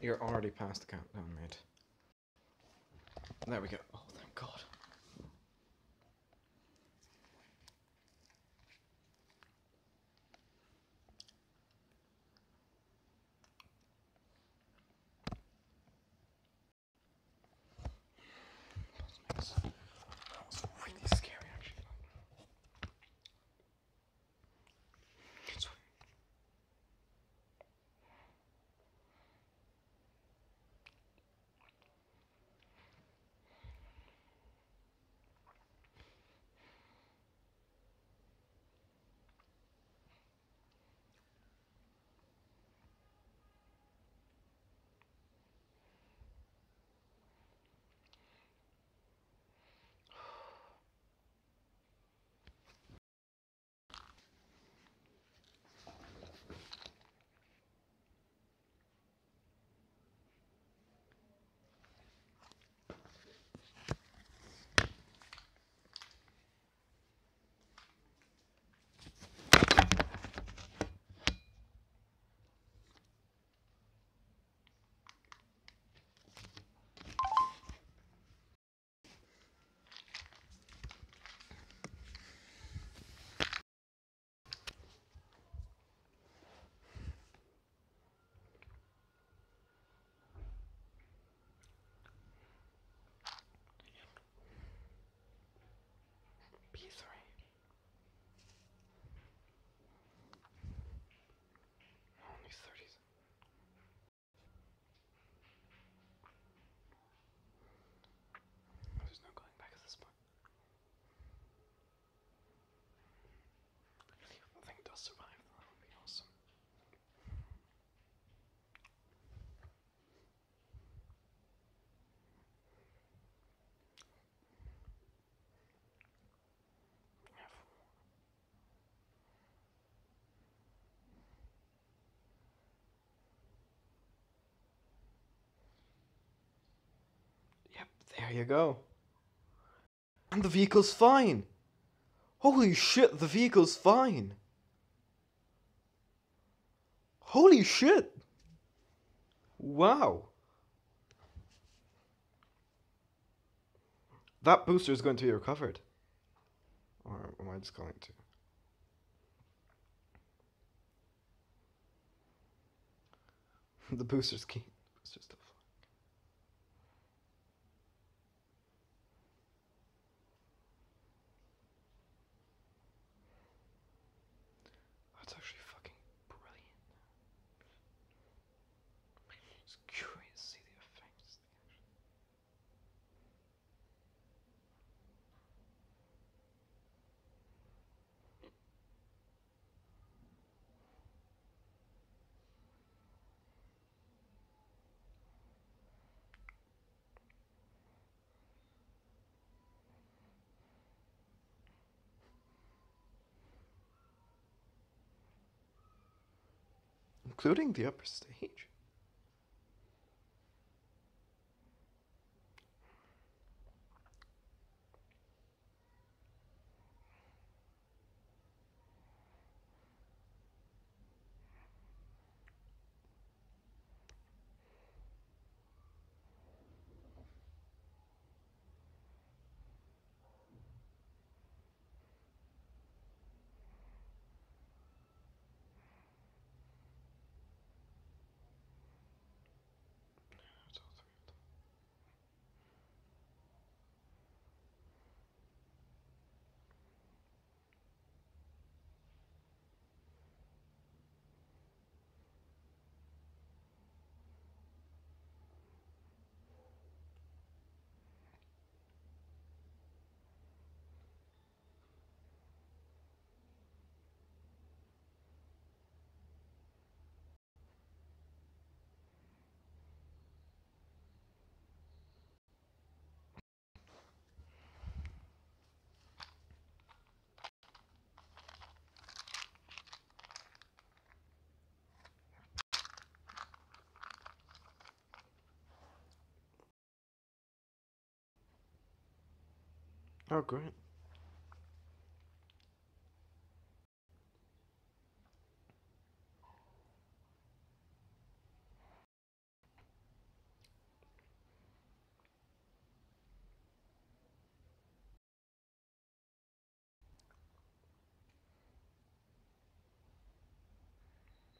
You're already past the countdown, mate. There we go. Oh, thank God. There you go. And the vehicle's fine. Holy shit, the vehicle's fine. Holy shit. Wow. That booster is going to be recovered. Or am I just going to? the booster's key. Booster's still Including the upper stage. Oh, great.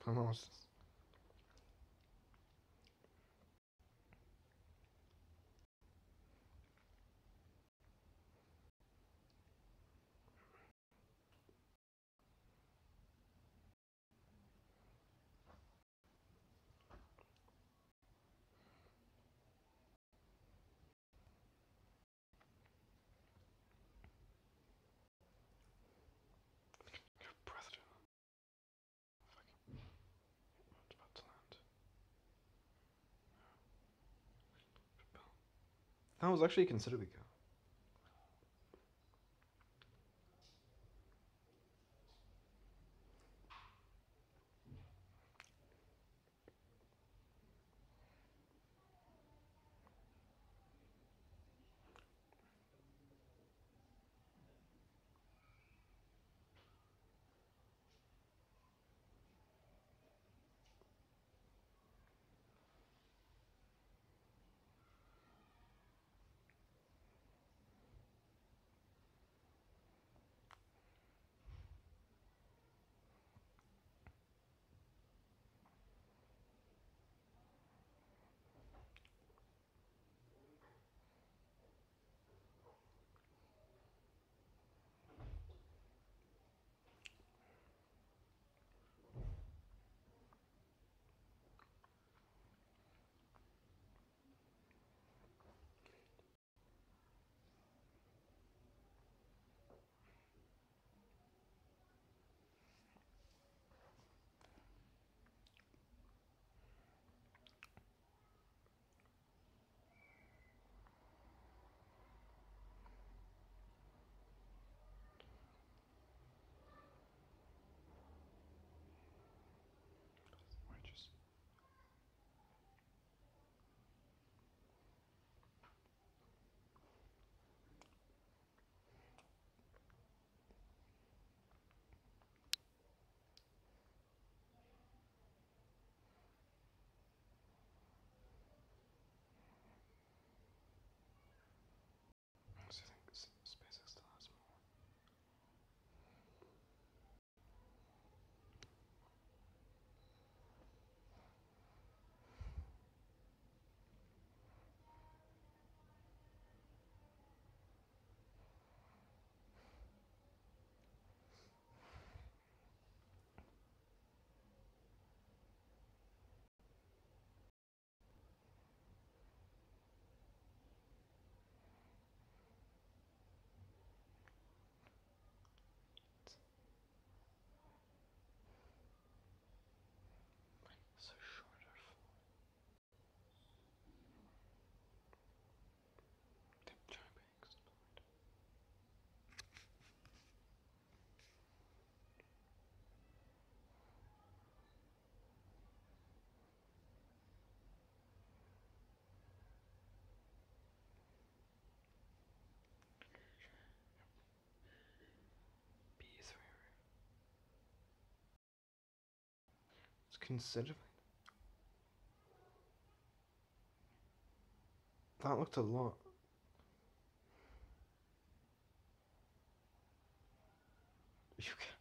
Vamos. That was actually considerably good. It's considerably. That looked a lot. You can.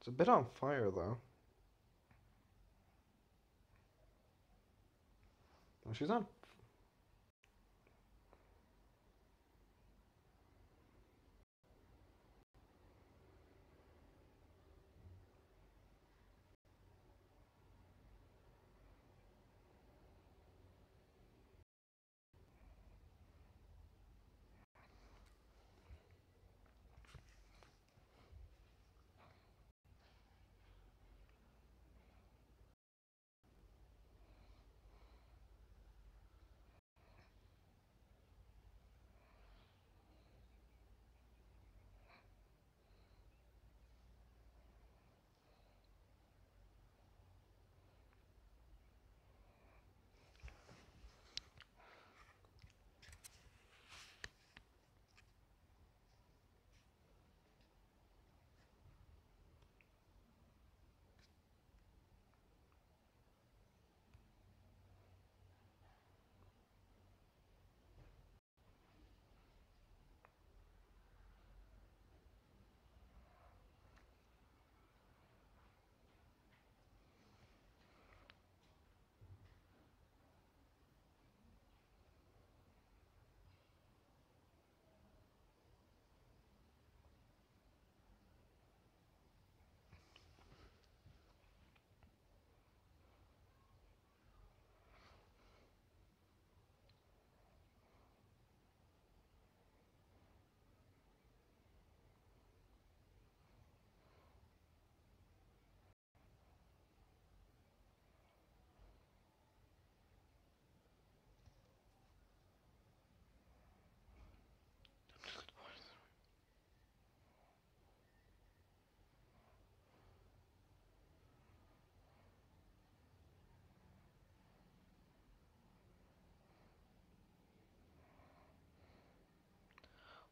It's a bit on fire though. She's on.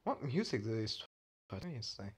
What music do these put? Seriously.